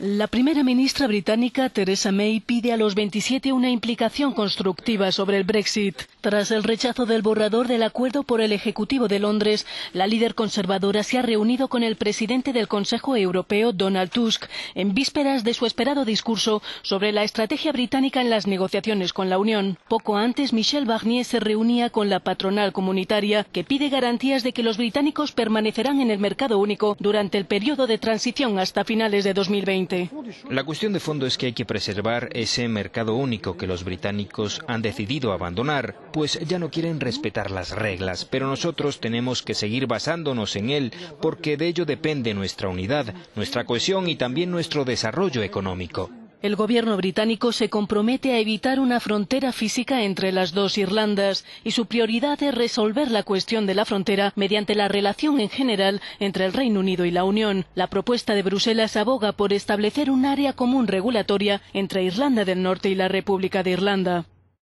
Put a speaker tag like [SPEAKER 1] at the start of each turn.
[SPEAKER 1] La primera ministra británica, Theresa May, pide a los 27 una implicación constructiva sobre el Brexit. Tras el rechazo del borrador del acuerdo por el Ejecutivo de Londres, la líder conservadora se ha reunido con el presidente del Consejo Europeo, Donald Tusk, en vísperas de su esperado discurso sobre la estrategia británica en las negociaciones con la Unión. Poco antes, Michel Barnier se reunía con la patronal comunitaria, que pide garantías de que los británicos permanecerán en el mercado único durante el periodo de transición hasta finales de 2020.
[SPEAKER 2] La cuestión de fondo es que hay que preservar ese mercado único que los británicos han decidido abandonar, pues ya no quieren respetar las reglas, pero nosotros tenemos que seguir basándonos en él porque de ello depende nuestra unidad, nuestra cohesión y también nuestro desarrollo económico.
[SPEAKER 1] El gobierno británico se compromete a evitar una frontera física entre las dos Irlandas y su prioridad es resolver la cuestión de la frontera mediante la relación en general entre el Reino Unido y la Unión. La propuesta de Bruselas aboga por establecer un área común regulatoria entre Irlanda del Norte y la República de Irlanda.